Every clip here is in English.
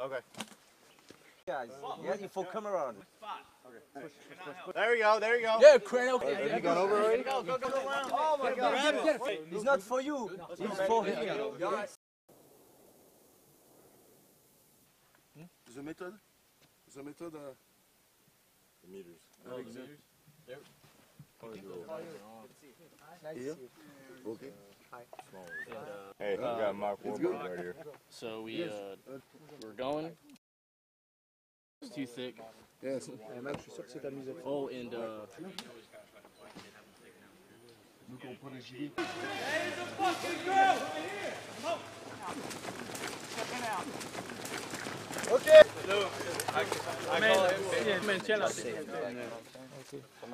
Okay. Guys, ready for camera. There you go. There you go. Yeah, crane over. Have you gone over already? Go, go, go, go around. Oh my God. It's not for you. It's for him. The method? The method uh, here? Okay. Hey, we got Mark Wahlberg right here. So we uh, we're going. It's too thick. Yes. Oh, and uh,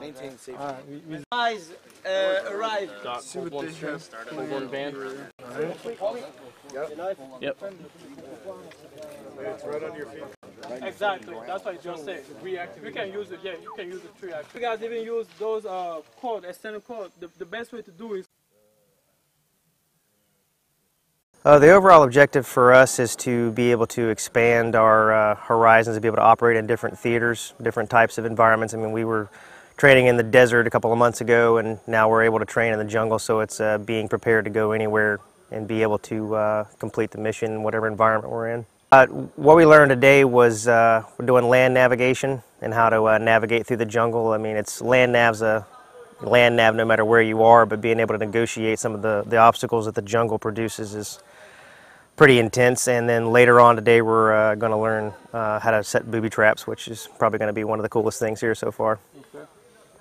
Maintain safety. Guys, uh, arrive. got one string, one band. Yep. It's right under your feet. Exactly. That's what I just said. Reactive. You can use it. Yeah, you can use the tree active. You guys even use those uh cord, extended cord. The, the best way to do is Uh, the overall objective for us is to be able to expand our uh, horizons, to be able to operate in different theaters, different types of environments. I mean, we were training in the desert a couple of months ago, and now we're able to train in the jungle, so it's uh, being prepared to go anywhere and be able to uh, complete the mission in whatever environment we're in. Uh, what we learned today was uh, we're doing land navigation and how to uh, navigate through the jungle. I mean, it's land nav's a land nav no matter where you are, but being able to negotiate some of the, the obstacles that the jungle produces is pretty intense. And then later on today, we're uh, going to learn uh, how to set booby traps, which is probably going to be one of the coolest things here so far.